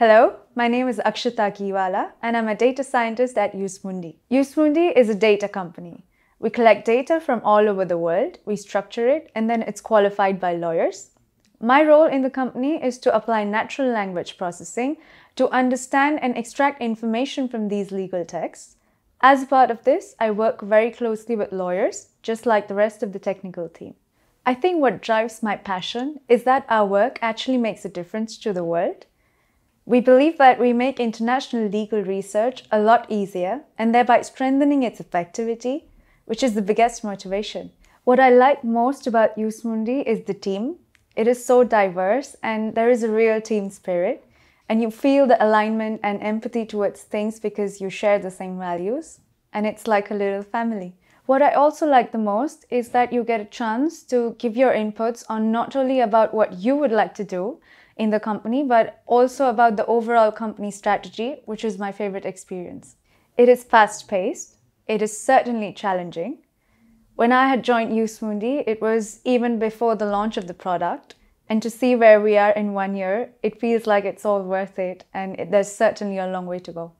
Hello, my name is Akshita Kiwala and I'm a data scientist at Jus Mundi. Usemundi is a data company. We collect data from all over the world, we structure it, and then it's qualified by lawyers. My role in the company is to apply natural language processing to understand and extract information from these legal texts. As part of this, I work very closely with lawyers, just like the rest of the technical team. I think what drives my passion is that our work actually makes a difference to the world. We believe that we make international legal research a lot easier and thereby strengthening its effectivity, which is the biggest motivation. What I like most about Jus Mundi is the team. It is so diverse and there is a real team spirit and you feel the alignment and empathy towards things because you share the same values and it's like a little family. What I also like the most is that you get a chance to give your inputs on not only about what you would like to do in the company, but also about the overall company strategy, which is my favorite experience. It is fast paced, it is certainly challenging. When I had joined Jus Mundi, it was even before the launch of the product. And to see where we are in one year, it feels like it's all worth it, and it, there's certainly a long way to go.